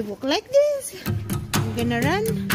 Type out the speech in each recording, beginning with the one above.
I walk like this. I'm gonna run.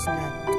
listener.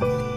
嗯。